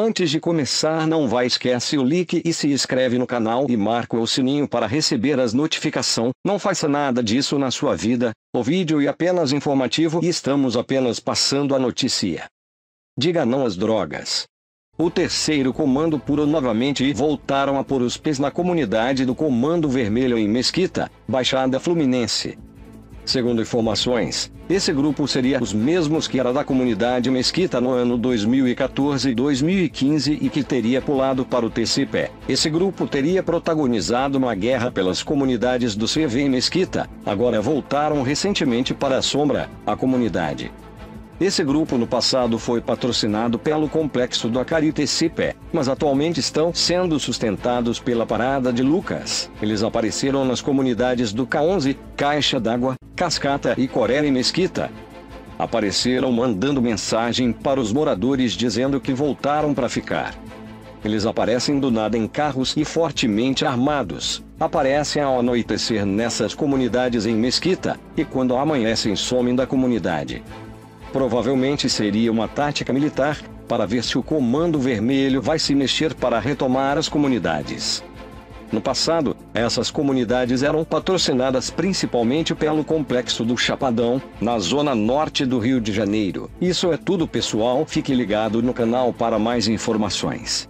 Antes de começar não vai esquece o like e se inscreve no canal e marca o sininho para receber as notificações. Não faça nada disso na sua vida, o vídeo é apenas informativo e estamos apenas passando a notícia. Diga não às drogas. O terceiro Comando Puro novamente voltaram a pôr os pés na comunidade do Comando Vermelho em Mesquita, Baixada Fluminense. Segundo informações, esse grupo seria os mesmos que era da comunidade Mesquita no ano 2014 e 2015 e que teria pulado para o TCP. Esse grupo teria protagonizado uma guerra pelas comunidades do CV e Mesquita, agora voltaram recentemente para a Sombra, a comunidade. Esse grupo no passado foi patrocinado pelo complexo do Acari TCP, mas atualmente estão sendo sustentados pela Parada de Lucas. Eles apareceram nas comunidades do K11, Caixa d'Água, Cascata e Coré e Mesquita. Apareceram mandando mensagem para os moradores dizendo que voltaram para ficar. Eles aparecem do nada em carros e fortemente armados. Aparecem ao anoitecer nessas comunidades em Mesquita, e quando amanhecem somem da comunidade. Provavelmente seria uma tática militar, para ver se o Comando Vermelho vai se mexer para retomar as comunidades. No passado, essas comunidades eram patrocinadas principalmente pelo Complexo do Chapadão, na zona norte do Rio de Janeiro. Isso é tudo pessoal, fique ligado no canal para mais informações.